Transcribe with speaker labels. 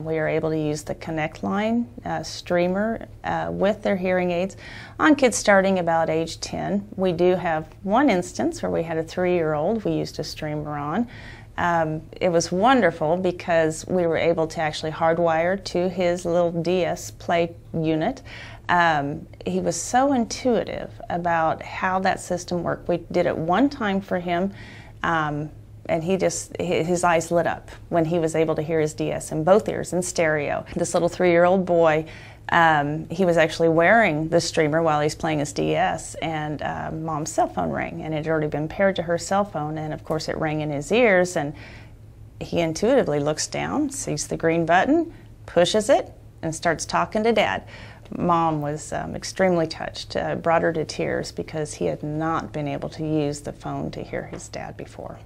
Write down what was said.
Speaker 1: We are able to use the ConnectLine uh, streamer uh, with their hearing aids on kids starting about age 10. We do have one instance where we had a three year old we used a streamer on. Um, it was wonderful because we were able to actually hardwire to his little DS Play unit. Um, he was so intuitive about how that system worked. We did it one time for him. Um, and he just his eyes lit up when he was able to hear his DS in both ears in stereo. This little three-year-old boy, um, he was actually wearing the streamer while he's playing his DS, and uh, mom's cell phone rang, and it had already been paired to her cell phone, and of course it rang in his ears, and he intuitively looks down, sees the green button, pushes it, and starts talking to dad. Mom was um, extremely touched, uh, brought her to tears because he had not been able to use the phone to hear his dad before.